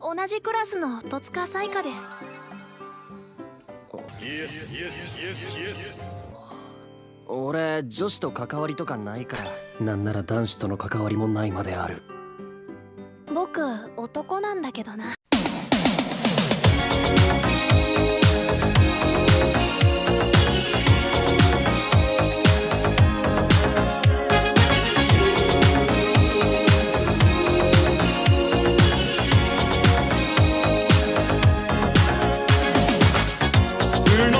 同じクラスの戸塚彩花です。俺女子と関わりとかないから。なんなら男子との関わりもないまである。僕男なんだけどな